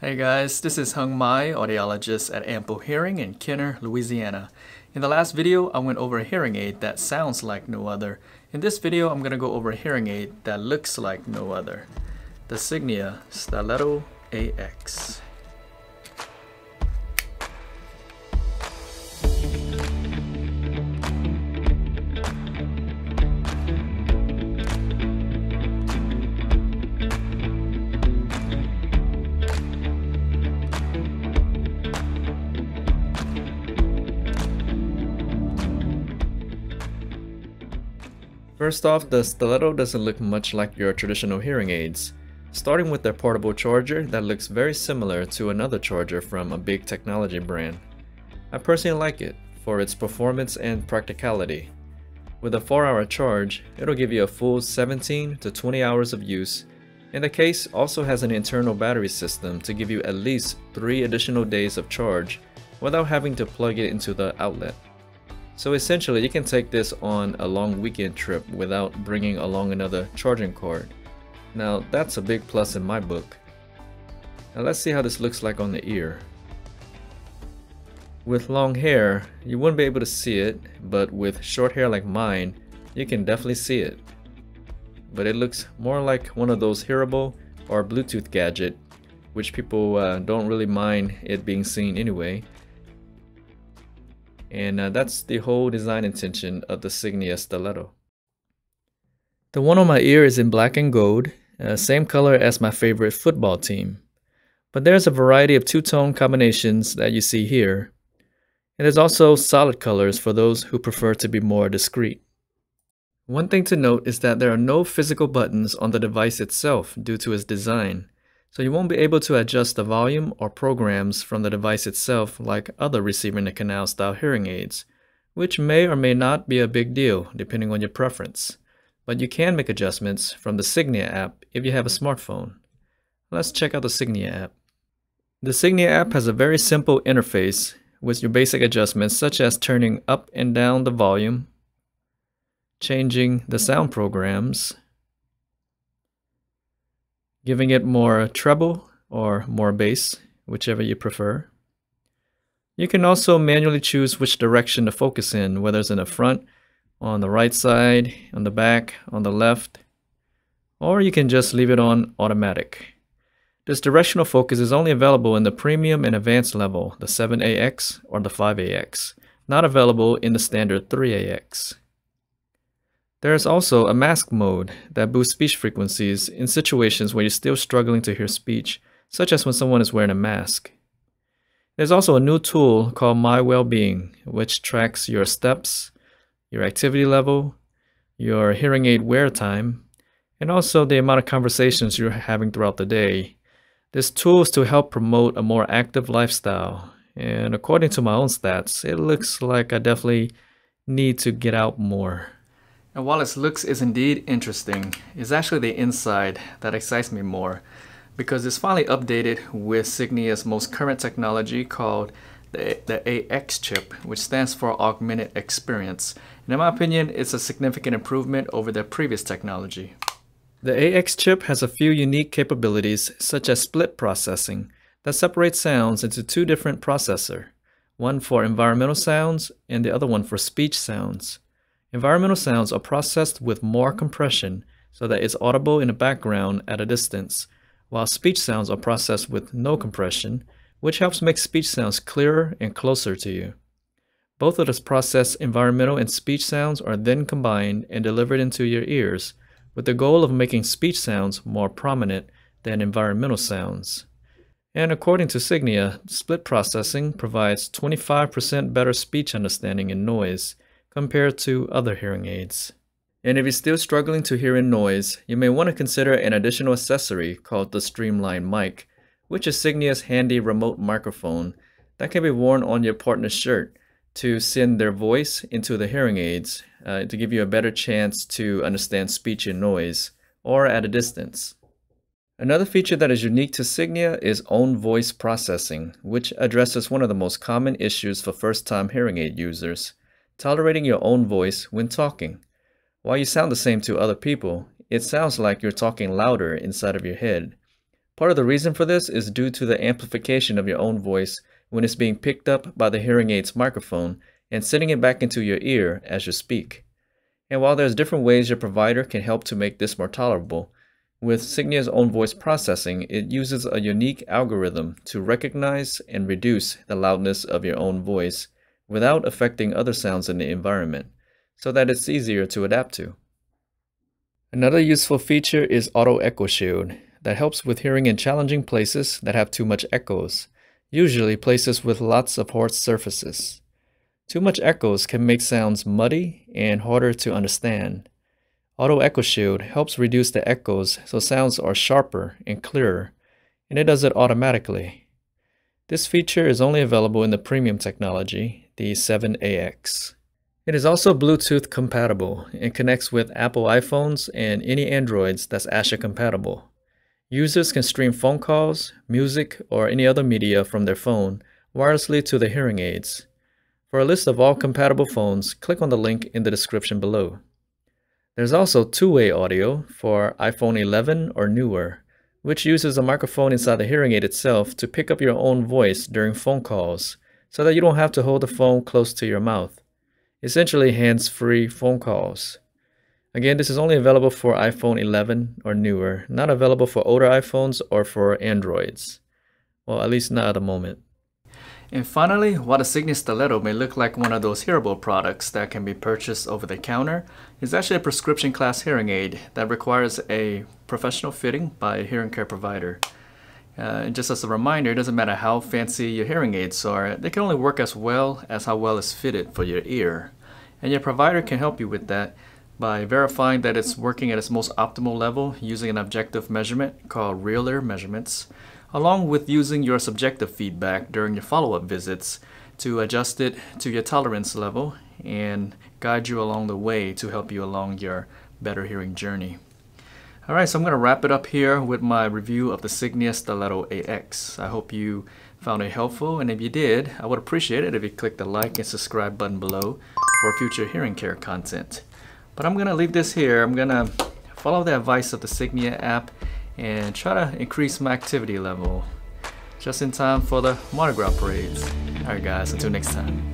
Hey guys, this is Hung Mai, audiologist at Ample Hearing in Kenner, Louisiana. In the last video, I went over a hearing aid that sounds like no other. In this video, I'm going to go over a hearing aid that looks like no other. The Signia Styletto AX. First off, the Styletto doesn't look much like your traditional hearing aids. Starting with their portable charger that looks very similar to another charger from a big technology brand. I personally like it for its performance and practicality. With a 4 hour charge, it'll give you a full 17 to 20 hours of use, and the case also has an internal battery system to give you at least 3 additional days of charge without having to plug it into the outlet. So essentially, you can take this on a long weekend trip without bringing along another charging cord. Now, that's a big plus in my book. Now let's see how this looks like on the ear. With long hair, you wouldn't be able to see it, but with short hair like mine, you can definitely see it. But it looks more like one of those hearable or Bluetooth gadget, which people uh, don't really mind it being seen anyway, and uh, that's the whole design intention of the Signia Styletto. The one on my ear is in black and gold, uh, same color as my favorite football team. But there's a variety of two-tone combinations that you see here. And there's also solid colors for those who prefer to be more discreet. One thing to note is that there are no physical buttons on the device itself due to its design, so you won't be able to adjust the volume or programs from the device itself like other receiving the canal style hearing aids, which may or may not be a big deal depending on your preference. But you can make adjustments from the Signia app if you have a smartphone. Let's check out the Signia app. The Signia app has a very simple interface with your basic adjustments such as turning up and down the volume, changing the sound programs, giving it more treble or more bass, whichever you prefer. You can also manually choose which direction to focus in, whether it's in the front, on the right side, on the back, on the left, or you can just leave it on automatic. This directional focus is only available in the premium and advanced level, the 7AX or the 5AX, not available in the standard 3AX. There is also a mask mode that boosts speech frequencies in situations where you're still struggling to hear speech, such as when someone is wearing a mask. There's also a new tool called My Wellbeing, which tracks your steps, your activity level, your hearing aid wear time, and also the amount of conversations you're having throughout the day. This tool is to help promote a more active lifestyle, and according to my own stats, it looks like I definitely need to get out more. And while its looks is indeed interesting, it's actually the inside that excites me more because it's finally updated with Signia's most current technology called the, the AX chip, which stands for Augmented Experience. And in my opinion, it's a significant improvement over their previous technology. The AX chip has a few unique capabilities such as split processing that separates sounds into two different processor, one for environmental sounds and the other one for speech sounds. Environmental sounds are processed with more compression so that it's audible in the background at a distance, while speech sounds are processed with no compression, which helps make speech sounds clearer and closer to you. Both of the processed environmental and speech sounds are then combined and delivered into your ears, with the goal of making speech sounds more prominent than environmental sounds. And according to Signia, split processing provides 25% better speech understanding in noise, compared to other hearing aids. And if you're still struggling to hear in noise, you may want to consider an additional accessory called the Streamline mic, which is Signia's handy remote microphone that can be worn on your partner's shirt to send their voice into the hearing aids uh, to give you a better chance to understand speech and noise, or at a distance. Another feature that is unique to Signia is own voice processing, which addresses one of the most common issues for first-time hearing aid users, tolerating your own voice when talking. While you sound the same to other people, it sounds like you're talking louder inside of your head. Part of the reason for this is due to the amplification of your own voice when it's being picked up by the hearing aid's microphone and sending it back into your ear as you speak. And while there's different ways your provider can help to make this more tolerable, with Signia's own voice processing, it uses a unique algorithm to recognize and reduce the loudness of your own voice without affecting other sounds in the environment, so that it's easier to adapt to. Another useful feature is Auto Echo Shield that helps with hearing in challenging places that have too much echoes, usually places with lots of hard surfaces. Too much echoes can make sounds muddy and harder to understand. Auto Echo Shield helps reduce the echoes so sounds are sharper and clearer, and it does it automatically. This feature is only available in the premium technology, the 7AX. It is also Bluetooth compatible and connects with Apple iPhones and any Androids that's ASHA compatible. Users can stream phone calls, music, or any other media from their phone wirelessly to the hearing aids. For a list of all compatible phones, click on the link in the description below. There's also two-way audio for iPhone 11 or newer, which uses a microphone inside the hearing aid itself to pick up your own voice during phone calls so that you don't have to hold the phone close to your mouth essentially hands-free phone calls. Again, this is only available for iPhone 11 or newer, not available for older iPhones or for Androids. Well, at least not at the moment. And finally, while a Signia Styletto may look like one of those hearable products that can be purchased over the counter, it's actually a prescription class hearing aid that requires a professional fitting by a hearing care provider. Uh, and just as a reminder, it doesn't matter how fancy your hearing aids are, they can only work as well as how well it's fitted for your ear. And your provider can help you with that by verifying that it's working at its most optimal level using an objective measurement called real ear measurements, along with using your subjective feedback during your follow-up visits to adjust it to your tolerance level and guide you along the way to help you along your better hearing journey. Alright, so I'm going to wrap it up here with my review of the Signia Styletto AX. I hope you found it helpful, and if you did, I would appreciate it if you click the like and subscribe button below for future hearing care content. But I'm going to leave this here. I'm going to follow the advice of the Signia app and try to increase my activity level just in time for the Mardi Gras parades. Alright guys, until next time.